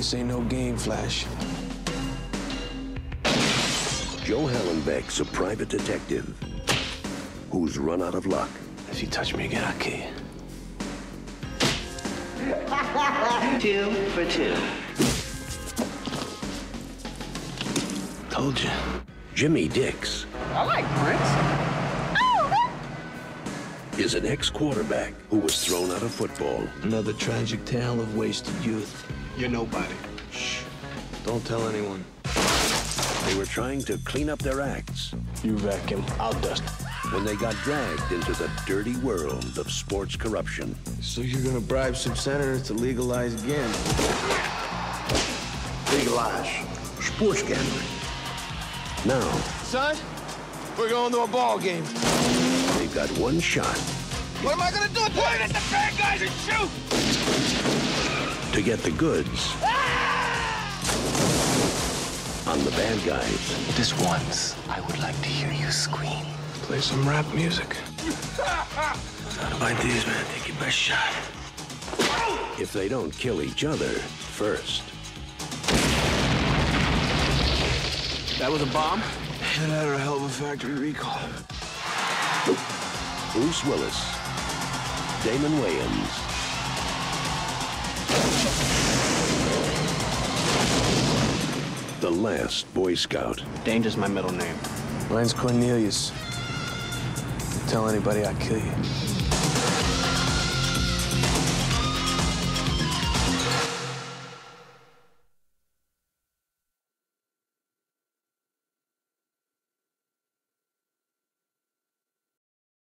This ain't no game, Flash. Joe Hallenbeck's a private detective who's run out of luck. If you touch me again, I'll kill you. Two for two. Told you. Jimmy Dix I like Prince. Oh, is an ex-quarterback who was thrown out of football. Another tragic tale of wasted youth. You're nobody. Shh. Don't tell anyone. They were trying to clean up their acts You vacuum, him, I'll dust when they got dragged into the dirty world of sports corruption. So you're gonna bribe some senators to legalize gambling? Legalize. Sports gambling. Now, Son, we're going to a ball game. they've got one shot What am I gonna do? Point at the bad guys and shoot! To get the goods on the bad guys. Just once, I would like to hear you scream. Play some rap music. Not about these, man. Take your best shot. If they don't kill each other first. That was a bomb? Either that or a hell of a factory recall. Bruce Willis, Damon Wayans, the last Boy Scout. Danger's my middle name. Mine's Cornelius. Tell anybody I kill you.